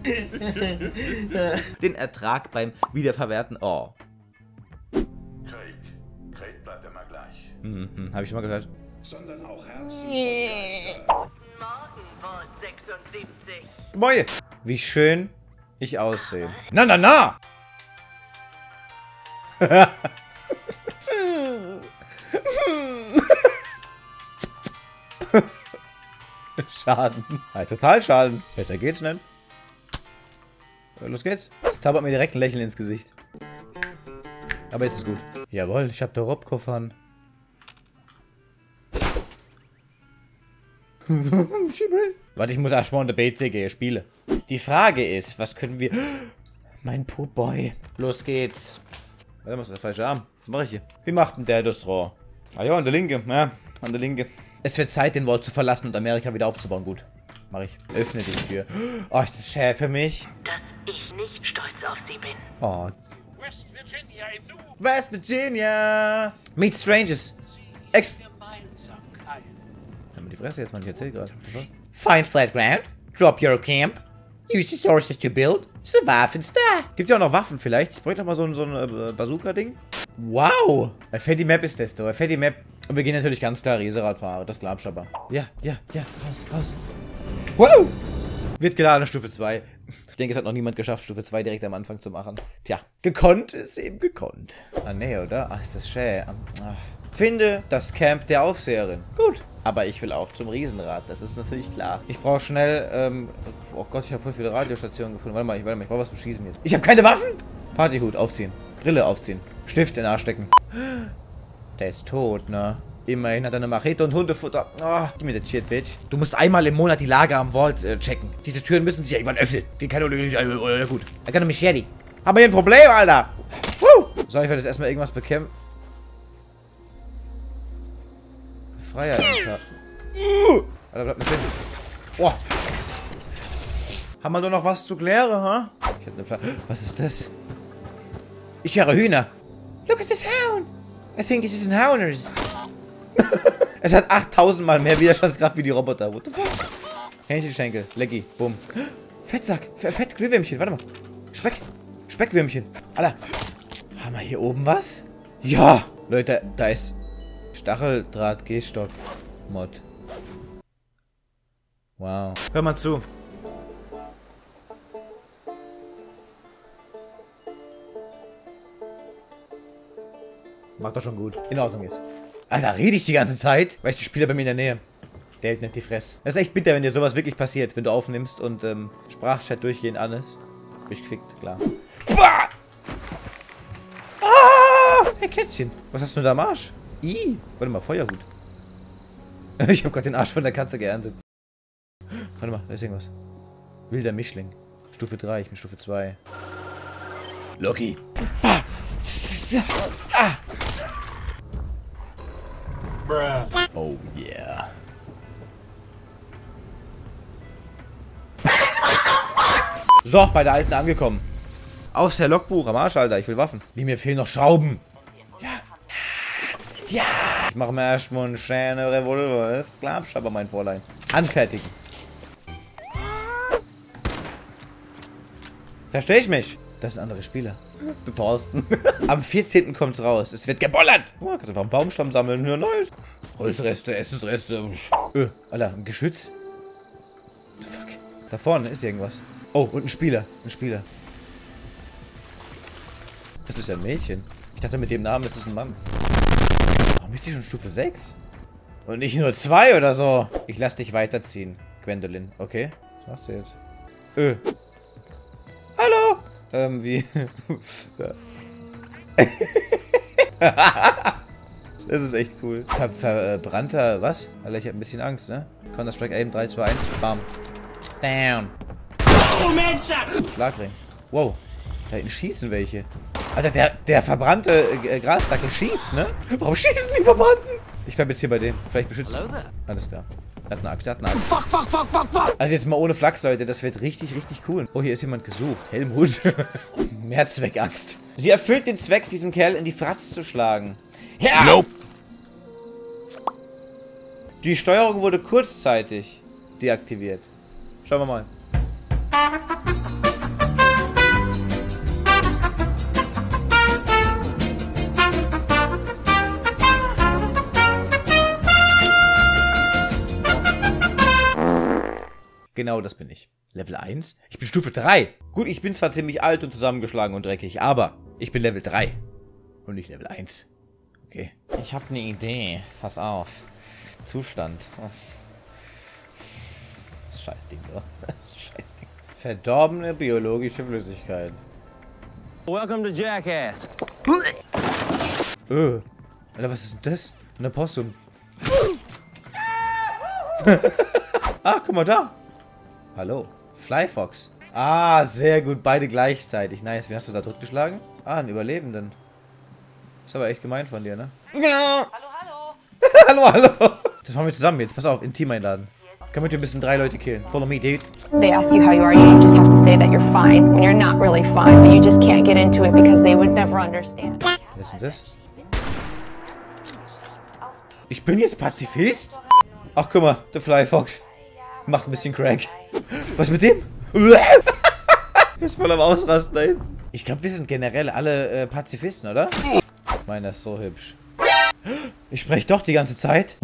Den Ertrag beim Wiederverwerten. Oh. Craig. Craig bleibt immer gleich. Mhm, hab ich schon mal gehört. Sondern auch Herz. Morgenwort 76. Moje. Wie schön ich aussehe. Na, na, na! Schaden. Ja, total Schaden. Besser geht's nicht. Los geht's. Das zaubert mir direkt ein Lächeln ins Gesicht. Aber jetzt ist gut. Jawohl, ich hab da Robkoffern. Warte, ich muss erstmal unter BCG spielen. Die Frage ist, was können wir... Mein Pootboy. Los geht's. Warte mal, ist der falsche Arm. Was mache ich hier? Wie macht denn der das Draw? Ah ja, an der Linke. Ja, an der Linke. Es wird Zeit, den Wall zu verlassen und Amerika wieder aufzubauen. Gut. Mach ich. Öffne die Tür. Oh, ist das schwer für mich. Dass ich nicht stolz auf sie bin. Oh. West Virginia im Nu. West Virginia. Meet Strangers. Ex... Mal die Fresse jetzt, man. Ich erzähl gerade. Find flat ground. Drop your camp. Use the sources to build. Survive and star. Gibt ja auch noch Waffen vielleicht. Ich bräuchte noch mal so ein, so ein äh, Bazooka-Ding. Wow. Fatty Map ist das, doch. Eine Fatty Map. Und wir gehen natürlich ganz klar Riesenradfahrer. Das glaubst du aber. Ja, ja, ja. Raus, raus. Wow. Wird geladen, Stufe 2. Ich denke, es hat noch niemand geschafft, Stufe 2 direkt am Anfang zu machen. Tja, gekonnt ist eben gekonnt. Ah, nee, oder? Ach, ist das schön. Ah. Finde das Camp der Aufseherin. Gut. Aber ich will auch zum Riesenrad, das ist natürlich klar. Ich brauche schnell, ähm, oh Gott, ich habe voll viele Radiostationen gefunden. Warte mal, ich, warte mal, ich brauche was zum Schießen jetzt. Ich habe keine Waffen! Partyhut aufziehen. Brille aufziehen. Stift in den Arsch stecken. Der ist tot, ne? Immerhin hat er eine Machete und Hundefutter. Oh, gib mir das Shit, Bitch. Du musst einmal im Monat die Lager am Vault äh, checken. Diese Türen müssen sich ja irgendwann öffnen. Geht keine äh, gut. I got a machete. Haben wir hier ein Problem, Alter? Woo! So, ich werde jetzt erstmal irgendwas bekämpfen. Freiheit. Alter, bleib mir stehen. Boah. Haben wir nur noch was zu klären, ha? Ich hab eine Fla Was ist das? Ich höre Hühner. Look at this hound. I think this is an hounders. es hat 8000 mal mehr Widerstandskraft wie die Roboter. What the fuck? Hähnchenschenkel. Leggy. Bumm. Fettsack. F Fett. Glühwürmchen. Warte mal. Speck. Speckwürmchen. Alter. Haben wir hier oben was? Ja. Leute, da ist Stacheldraht Gehstock Mod. Wow. Hör mal zu. Macht doch schon gut. In Ordnung jetzt. Alter, rede ich die ganze Zeit? Weißt du, Spieler bei mir in der Nähe. Der hält nicht die Fresse. Das ist echt bitter, wenn dir sowas wirklich passiert, wenn du aufnimmst und ähm, Sprachchat durchgehend an ist. Durchgefickt, klar. Ah! Hey Kätzchen, was hast du da am Arsch? Ih, warte mal, Feuerhut. Ich habe gerade den Arsch von der Katze geerntet. Warte mal, da ist irgendwas. Wilder Mischling. Stufe 3, ich bin Stufe 2. Loki. Ah. Ah. Oh yeah. So, bei der alten angekommen. Aufs Herr Logbuch am Arsch, Alter. Ich will Waffen. Wie, mir fehlen noch Schrauben. Ja. Ja. Ich mache mir erstmal einen schönen Revolver. Das glaubst du aber, mein Fräulein. Anfertigen. Verstehe ich mich? Das sind andere Spieler. Du Thorsten. Am 14. kommt's raus. Es wird gebollert. Oh, kannst einfach einen Baumstamm sammeln. Ja, nice. Holzreste, Essensreste. Öh, Alter, ein Geschütz. The fuck? Da vorne ist irgendwas. Oh, und ein Spieler. Ein Spieler. Das ist ja ein Mädchen. Ich dachte, mit dem Namen ist es ein Mann. Warum ist die schon Stufe 6? Und nicht nur 2 oder so. Ich lass dich weiterziehen, Gwendolyn. Okay? Was macht sie jetzt? Öh. Ähm, wie? da. das ist echt cool. Ver verbrannter, was? Alter, ich hab ein bisschen Angst, ne? Counter-Strike Aim 3, 2, 1, bam. Down. Schlagring. Wow. Da hinten schießen welche. Alter, der, der verbrannte äh, Grasdackel schießt, ne? Warum schießen die Verbrannten? Ich bleib jetzt hier bei dem. Vielleicht beschützt Alles klar. Er hat eine Axt, er hat eine Axt. Fuck, fuck, fuck, fuck, fuck. Also jetzt mal ohne Flachs, Leute. Das wird richtig, richtig cool. Oh, hier ist jemand gesucht. Helmut. Mehrzweckaxt. Sie erfüllt den Zweck, diesem Kerl in die Fratz zu schlagen. Ja! Nope. Die Steuerung wurde kurzzeitig deaktiviert. Schauen wir mal. Genau das bin ich. Level 1? Ich bin Stufe 3. Gut, ich bin zwar ziemlich alt und zusammengeschlagen und dreckig, aber ich bin Level 3. Und nicht Level 1. Okay. Ich habe eine Idee. Pass auf. Zustand. Scheißding, oder? Scheißding. Verdorbene biologische Flüssigkeit. Welcome to Jackass. Öh. Alter, was ist denn das? Ein Opossum. ah, guck mal da. Hallo. Flyfox. Ah, sehr gut. Beide gleichzeitig. Nice. Wen hast du da drüber geschlagen? Ah, einen Überlebenden. Ist aber echt gemein von dir, ne? Ja. Hallo, hallo. hallo, hallo. Das machen wir zusammen jetzt. Pass auf, in Team einladen. Können wir ein bisschen drei Leute killen. Follow me, dude. they ask you how you are, you just have to say that you're fine when you're not really fine, but you just can't get into it because they would never understand. Wer ist denn das? Ich bin jetzt Pazifist? Ach, guck mal, der Flyfox. Macht ein bisschen Crack. Was mit dem? ist voll am Ausrasten da hinten. Ich glaube, wir sind generell alle äh, Pazifisten, oder? Ich meine, das ist so hübsch. Ich spreche doch die ganze Zeit.